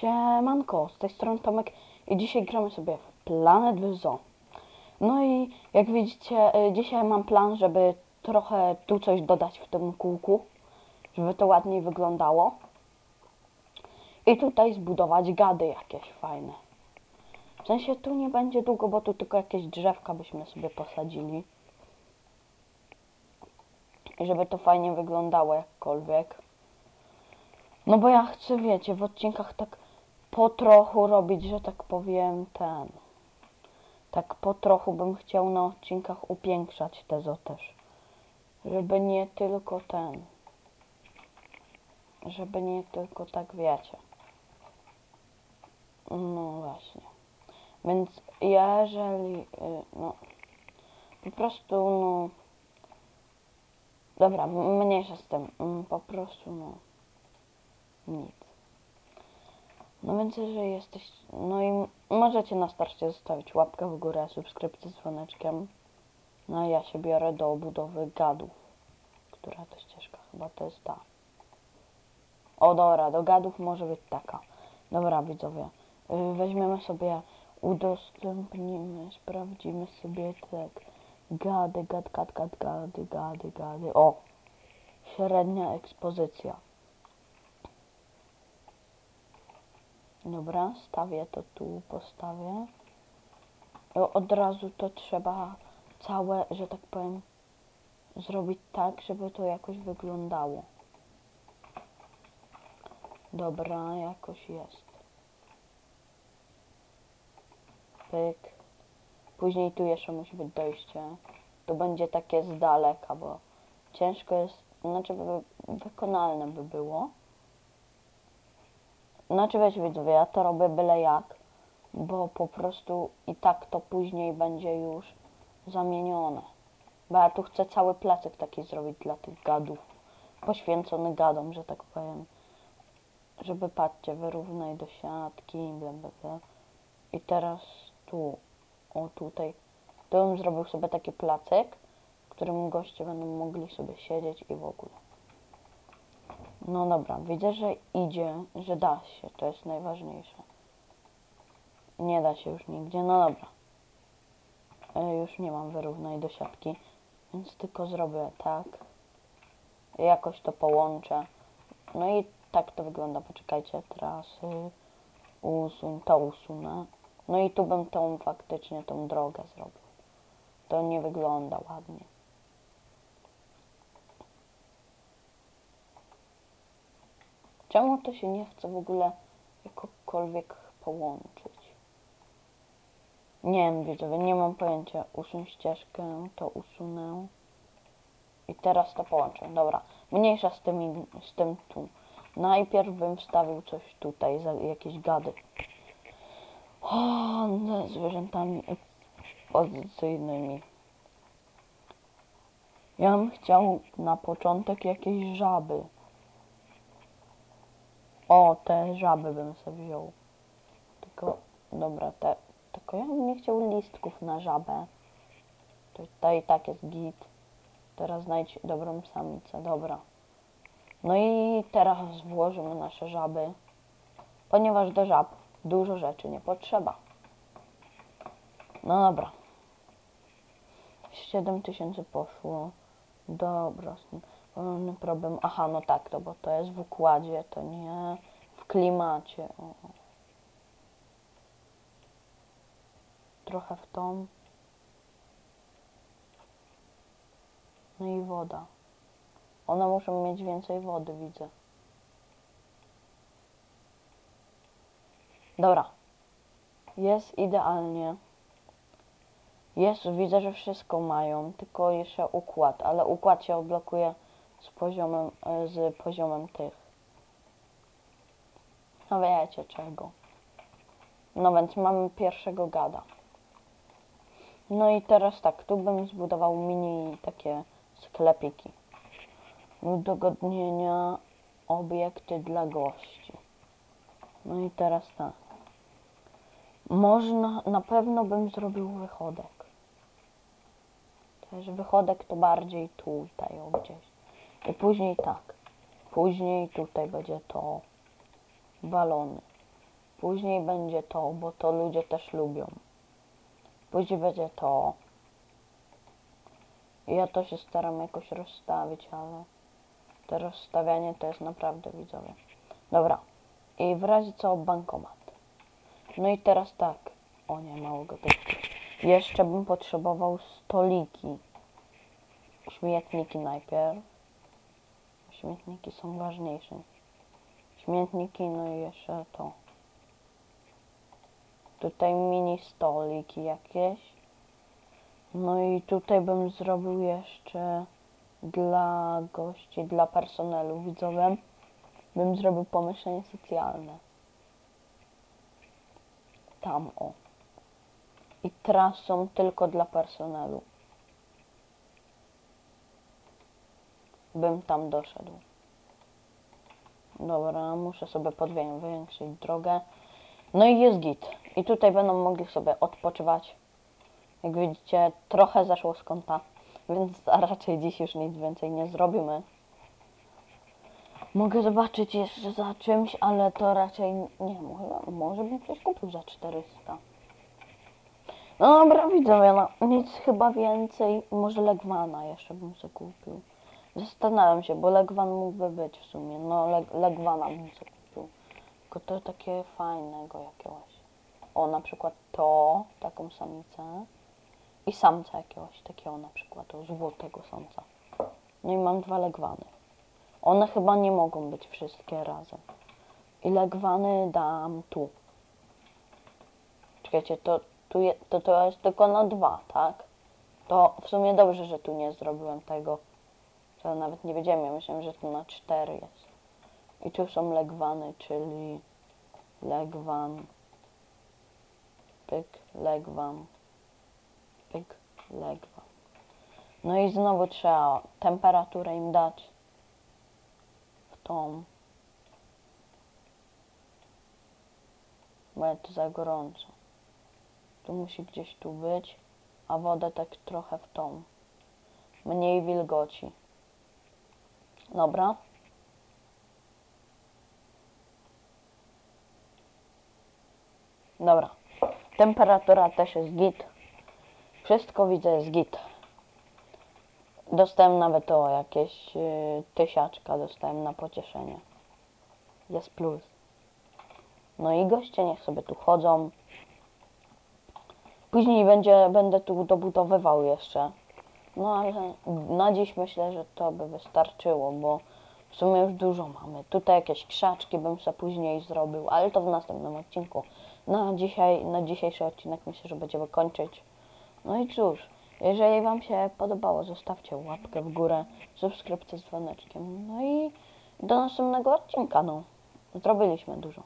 Siemanko, z tej strony Tomek i dzisiaj gramy sobie w Planet Zoo. No i jak widzicie, y, dzisiaj mam plan, żeby trochę tu coś dodać w tym kółku, żeby to ładniej wyglądało. I tutaj zbudować gady jakieś fajne. W sensie tu nie będzie długo, bo tu tylko jakieś drzewka byśmy sobie posadzili. I żeby to fajnie wyglądało jakkolwiek. No bo ja chcę, wiecie, w odcinkach tak po trochu robić, że tak powiem, ten. Tak po trochu bym chciał na odcinkach upiększać te zo też. Żeby nie tylko ten. Żeby nie tylko tak, wiecie. No właśnie. Więc jeżeli, y, no, po prostu, no, dobra, mniejsza z tym, Mm, po prostu, no, nic. No więc jeżeli jesteś, no i możecie na starcie zostawić łapkę w górę, subskrypcję z dzwoneczkiem. No a ja się biorę do obudowy gadów. Która to ścieżka? Chyba to jest ta. O dobra, do gadów może być taka. Dobra widzowie, y, weźmiemy sobie, udostępnimy, sprawdzimy sobie tak. Gady, gad, gad, gad, gady, gady, gady. O! Średnia ekspozycja. Dobra, stawię to tu, postawię. Od razu to trzeba całe, że tak powiem, zrobić tak, żeby to jakoś wyglądało. Dobra, jakoś jest. Pyk. Później tu jeszcze musi być dojście. To będzie takie z daleka, bo ciężko jest, znaczy wy, wykonalne by było. Znaczy wiecie widzowie, ja to robię byle jak, bo po prostu i tak to później będzie już zamienione. Bo ja tu chcę cały placek taki zrobić dla tych gadów. Poświęcony gadom, że tak powiem. Żeby patrzcie, wyrównaj do siatki, bla bla bla. I teraz tu, o tutaj, tu bym zrobił sobie taki placek, w którym goście będą mogli sobie siedzieć i w ogóle. No dobra, widzę, że idzie, że da się, to jest najważniejsze. Nie da się już nigdzie, no dobra. E, już nie mam wyrównaj do siatki, więc tylko zrobię tak. Jakoś to połączę. No i tak to wygląda, poczekajcie, teraz y, usuń, to usunę. No i tu bym tą faktycznie tą drogę zrobił. To nie wygląda ładnie. Czemu to się nie chce w ogóle jakokolwiek połączyć? Nie wiem, widzowie, nie mam pojęcia. Usuń ścieżkę, to usunę. I teraz to połączę. Dobra, mniejsza z tym, z tym tu. Najpierw bym wstawił coś tutaj, jakieś gady. O, ze zwierzętami ekspozycyjnymi. Ja bym chciał na początek jakieś żaby. O, te żaby bym sobie wziął. Tylko, dobra, te, tylko ja bym nie chciał listków na żabę. Tutaj tak jest git. Teraz znajdź dobrą samicę, dobra. No i teraz włożymy nasze żaby, ponieważ do żab dużo rzeczy nie potrzeba. No dobra. 7000 poszło. Dobra, Pełny problem. Aha, no tak, no bo to jest w układzie, to nie w klimacie. O. Trochę w tą. No i woda. One muszą mieć więcej wody, widzę. Dobra. Jest idealnie. Jest, widzę, że wszystko mają, tylko jeszcze układ, ale układ się odblokuje z poziomem, e, z poziomem tych. No wiecie czego. No więc mamy pierwszego gada. No i teraz tak, tu bym zbudował mini takie sklepiki. Udogodnienia, obiekty dla gości. No i teraz tak. Można, na pewno bym zrobił wychodek. Też wychodek to bardziej tutaj, o gdzieś. I później tak. Później tutaj będzie to balony. Później będzie to, bo to ludzie też lubią. Później będzie to. Ja to się staram jakoś rozstawić, ale to rozstawianie to jest naprawdę widzowie. Dobra. I w razie co bankomat. No i teraz tak. O nie, mało gotówki. Jeszcze bym potrzebował stoliki. Śmietniki najpierw. Śmietniki są ważniejsze. Śmietniki, no i jeszcze to. Tutaj mini stoliki jakieś. No i tutaj bym zrobił jeszcze dla gości, dla personelu widzowie, bym zrobił pomieszczenie socjalne. Tam o. I teraz są tylko dla personelu. Bym tam doszedł. Dobra, muszę sobie podwiększyć drogę. No i jest git. I tutaj będą mogli sobie odpoczywać. Jak widzicie, trochę zeszło z kąta, więc raczej dziś już nic więcej nie zrobimy. Mogę zobaczyć jeszcze za czymś, ale to raczej nie, może, może bym coś kupił za 400. No dobra, widzowie, no nic chyba więcej. Może Legwana jeszcze bym sobie kupił. Zastanawiam się, bo Legwan mógłby być w sumie. No, Leg Legwana bym sobie kupił. Tylko to takie fajnego jakiegoś. O, na przykład to, taką samicę. I samca jakiegoś takiego na przykład, o, złotego samca. No i mam dwa Legwany. One chyba nie mogą być wszystkie razem. I Legwany dam tu. Czekajcie, to, tu je, to, to jest tylko na dwa, tak? To w sumie dobrze, że tu nie zrobiłem tego. To nawet nie wiedziałem, ja myślałem, że to na cztery jest. I tu są legwany, czyli legwan, pyk, legwan, pyk, legwan. No i znowu trzeba temperaturę im dać w tą, bo to za gorąco. Tu musi gdzieś tu być, a wodę tak trochę w tą. Mniej wilgoci. Dobra. Dobra. Temperatura też jest git. Wszystko widzę jest git. Dostałem nawet o jakieś yy, tysiaczka dostałem na pocieszenie. Jest plus. No i goście niech sobie tu chodzą. Później będzie, będę tu dobudowywał jeszcze. No ale na dziś myślę, że to by wystarczyło, bo w sumie już dużo mamy. Tutaj jakieś krzaczki bym sobie później zrobił, ale to w następnym odcinku. Na dzisiaj, na dzisiejszy odcinek myślę, że będziemy kończyć. No i cóż, jeżeli Wam się podobało, zostawcie łapkę w górę, subskrypcję z dzwoneczkiem. No i do następnego odcinka, no. Zrobiliśmy dużo.